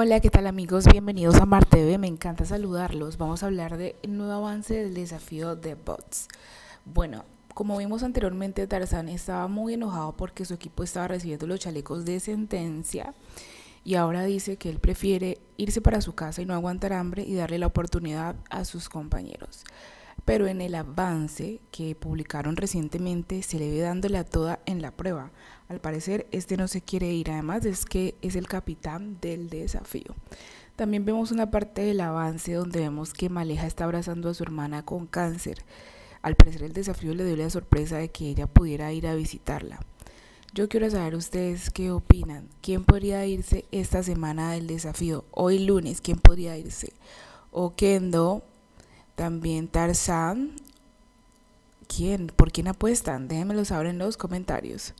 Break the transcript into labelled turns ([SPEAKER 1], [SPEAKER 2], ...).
[SPEAKER 1] Hola, ¿qué tal amigos? Bienvenidos a MarTV. Me encanta saludarlos. Vamos a hablar del nuevo avance del desafío de bots. Bueno, como vimos anteriormente, Tarzan estaba muy enojado porque su equipo estaba recibiendo los chalecos de sentencia y ahora dice que él prefiere irse para su casa y no aguantar hambre y darle la oportunidad a sus compañeros. Pero en el avance que publicaron recientemente se le ve dándole a toda en la prueba. Al parecer este no se quiere ir, además es que es el capitán del desafío. También vemos una parte del avance donde vemos que Maleja está abrazando a su hermana con cáncer. Al parecer el desafío le dio la sorpresa de que ella pudiera ir a visitarla. Yo quiero saber ustedes qué opinan. ¿Quién podría irse esta semana del desafío? Hoy lunes, ¿quién podría irse? O Kendo, también Tarzan. ¿Quién? ¿Por quién apuestan? Déjenmelo saber en los comentarios.